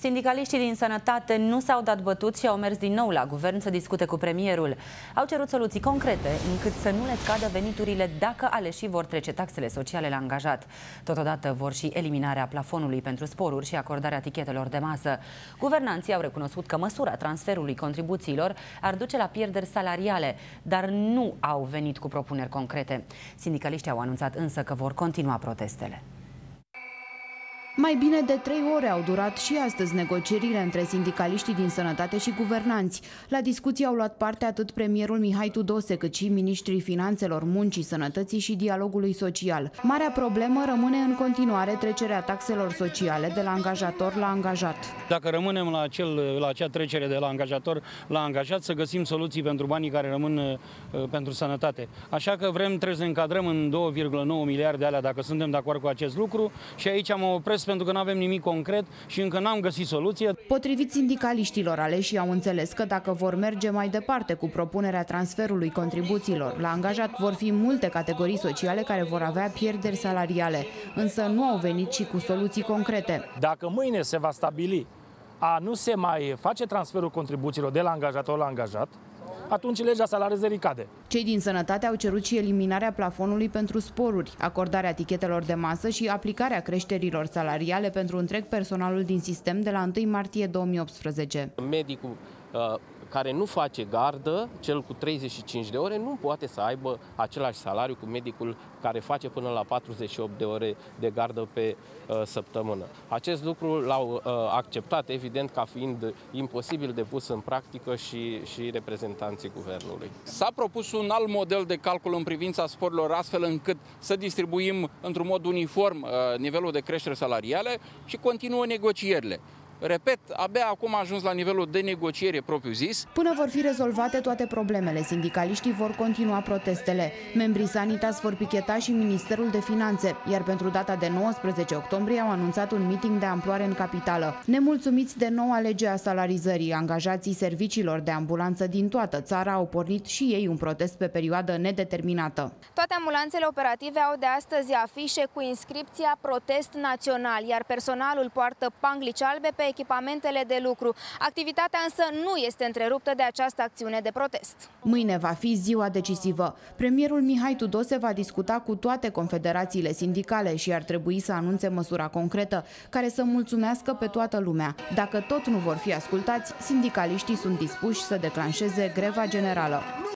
Sindicaliștii din sănătate nu s-au dat bătut și au mers din nou la guvern să discute cu premierul. Au cerut soluții concrete încât să nu le scadă veniturile dacă aleșii vor trece taxele sociale la angajat. Totodată vor și eliminarea plafonului pentru sporuri și acordarea tichetelor de masă. Guvernanții au recunoscut că măsura transferului contribuțiilor ar duce la pierderi salariale, dar nu au venit cu propuneri concrete. Sindicaliștii au anunțat însă că vor continua protestele. Mai bine de trei ore au durat și astăzi negocierile între sindicaliștii din sănătate și guvernanți. La discuții au luat parte atât premierul Mihai Tudose, cât și ministrii finanțelor, muncii, sănătății și dialogului social. Marea problemă rămâne în continuare trecerea taxelor sociale de la angajator la angajat. Dacă rămânem la, acel, la acea trecere de la angajator la angajat, să găsim soluții pentru banii care rămân uh, pentru sănătate. Așa că vrem, trebuie să ne încadrăm în 2,9 miliarde alea, dacă suntem de acord cu acest lucru și aici am opresc pentru că nu avem nimic concret și încă n-am găsit soluție. Potrivit sindicaliștilor aleși au înțeles că dacă vor merge mai departe cu propunerea transferului contribuțiilor la angajat, vor fi multe categorii sociale care vor avea pierderi salariale, însă nu au venit și cu soluții concrete. Dacă mâine se va stabili a nu se mai face transferul contribuțiilor de la angajator la angajat, atunci legea salarizării cade. Cei din sănătate au cerut și eliminarea plafonului pentru sporuri, acordarea tichetelor de masă și aplicarea creșterilor salariale pentru întreg personalul din sistem de la 1 martie 2018. Medicul uh, care nu face gardă, cel cu 35 de ore, nu poate să aibă același salariu cu medicul care face până la 48 de ore de gardă pe uh, săptămână. Acest lucru l-au uh, acceptat, evident, ca fiind imposibil de pus în practică și, și reprezentanții guvernului. S-a propus un alt model de calcul în privința sporilor, astfel încât să distribuim într-un mod uniform uh, nivelul de creștere salariale și continuă negocierile. Repet, abia acum a ajuns la nivelul de negociere propriu-zis. Până vor fi rezolvate toate problemele, sindicaliștii vor continua protestele. Membrii Sanitas vor picheta și Ministerul de Finanțe, iar pentru data de 19 octombrie au anunțat un meeting de amploare în capitală. Nemulțumiți de noua lege a salarizării, angajații serviciilor de ambulanță din toată țara au pornit și ei un protest pe perioadă nedeterminată. Toate ambulanțele operative au de astăzi afișe cu inscripția Protest Național, iar personalul poartă panglici albe pe echipamentele de lucru. Activitatea însă nu este întreruptă de această acțiune de protest. Mâine va fi ziua decisivă. Premierul Mihai Tudose va discuta cu toate confederațiile sindicale și ar trebui să anunțe măsura concretă care să mulțumească pe toată lumea. Dacă tot nu vor fi ascultați, sindicaliștii sunt dispuși să declanșeze greva generală.